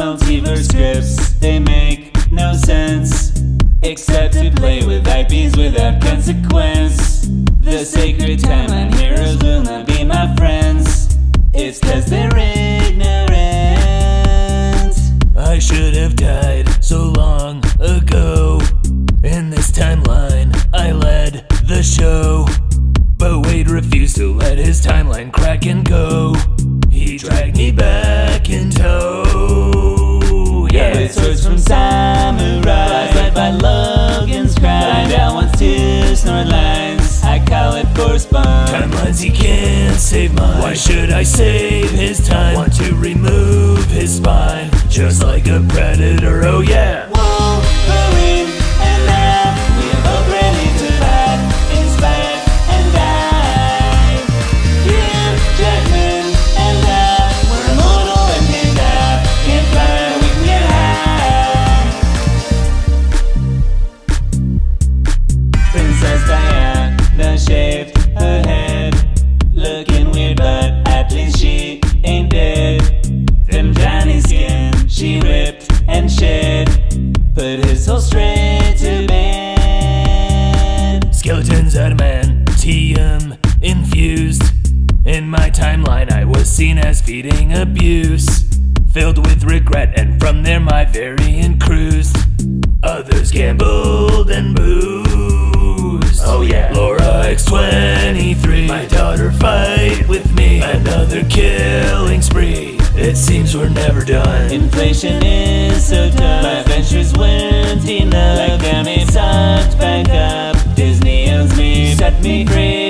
Multiverse scripts, they make no sense. Except to play with IPs without consequence. The sacred timeline heroes will not be my friends. It's cause they're ignorant. I should have died so long ago. In this timeline, I led the show. But Wade refused to let his timeline crack and go. He dragged me back in tow. It. Timelines he can't save mine. Why should I save his time? Want to remove his spine, just like a predator. Put his soul straight to bed. Skeletons adamantium infused. In my timeline, I was seen as feeding abuse. Filled with regret, and from there my variant cruised. Others gambled and boozed. Oh yeah, Laura X23. My daughter fight with me. Another killing spree. It seems we're never done. Inflation is so tough, my ventures weren't enough. Like sucked back up. Disney owns me, set me free.